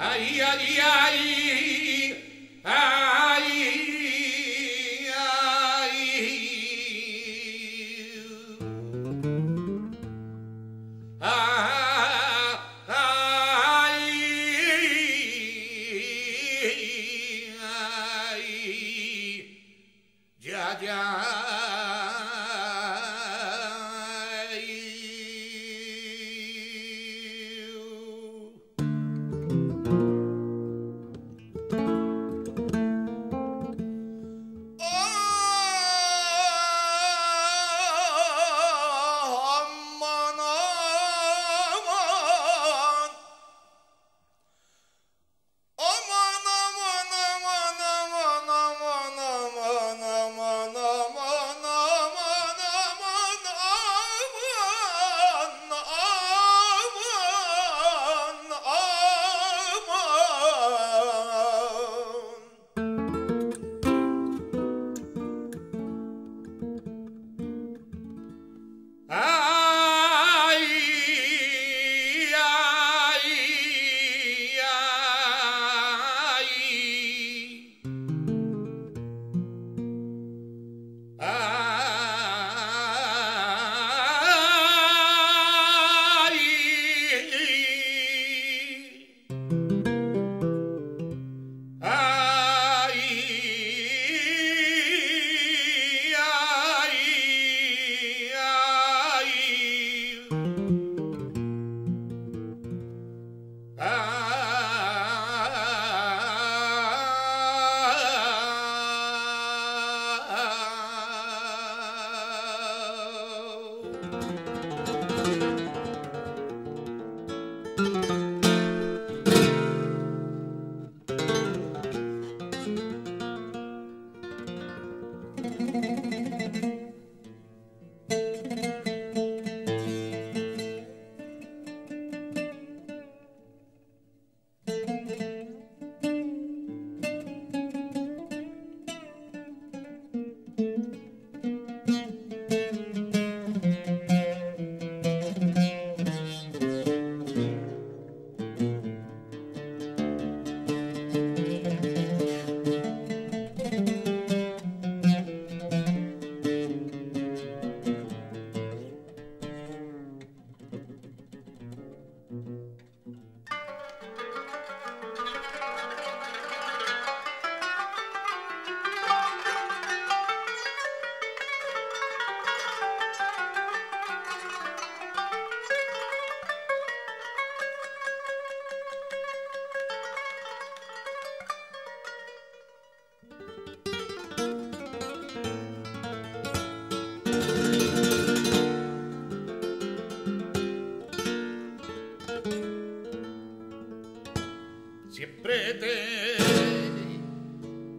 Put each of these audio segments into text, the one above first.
Ai, ai, ai, ai.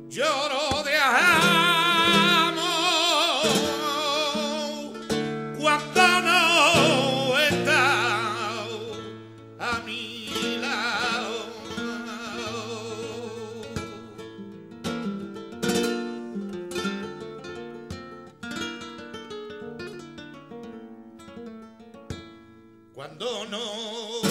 lloro de amor cuando no está a mi lado. Cuando no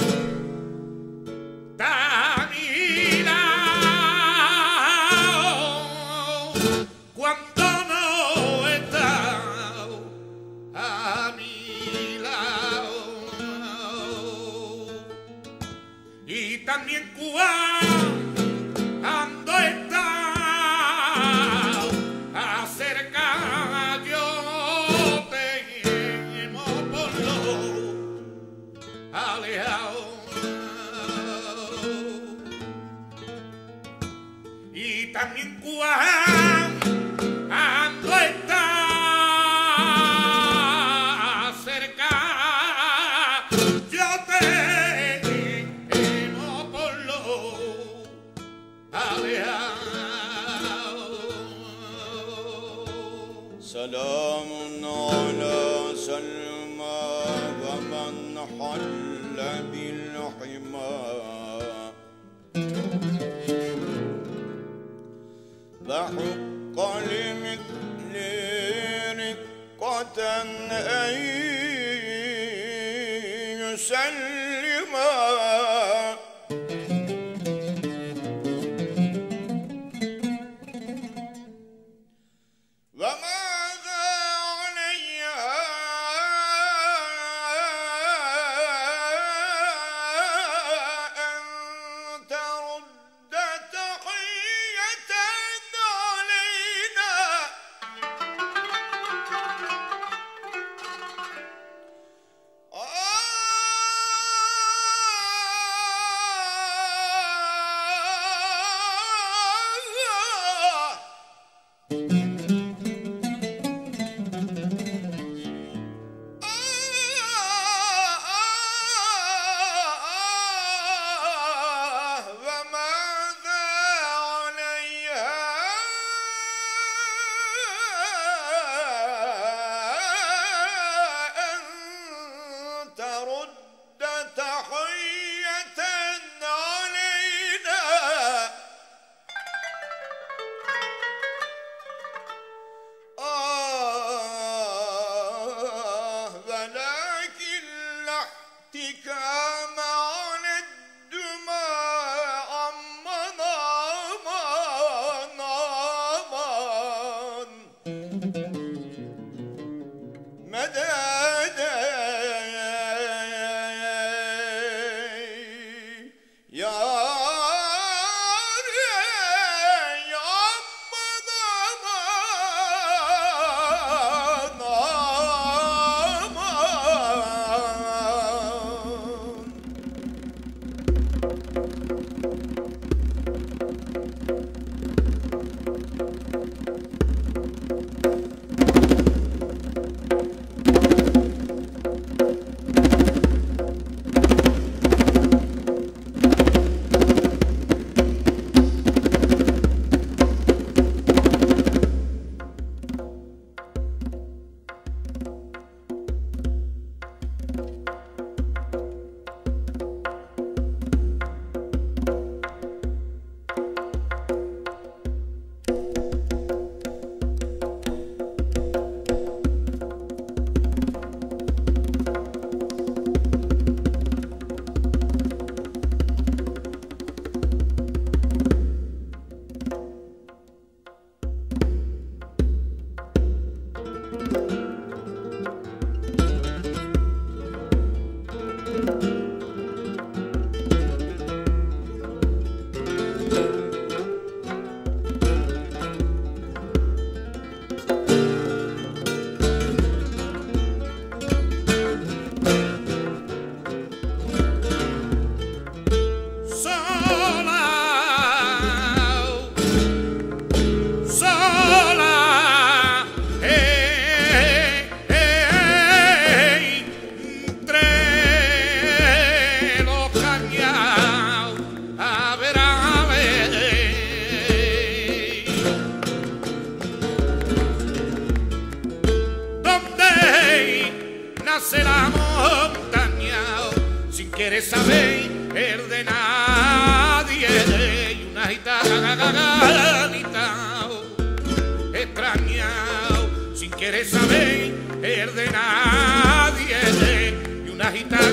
فحق لمثل رقة أين saber el de nadie y una gitanita extrañado si quieres saber el de nadie y una gitanita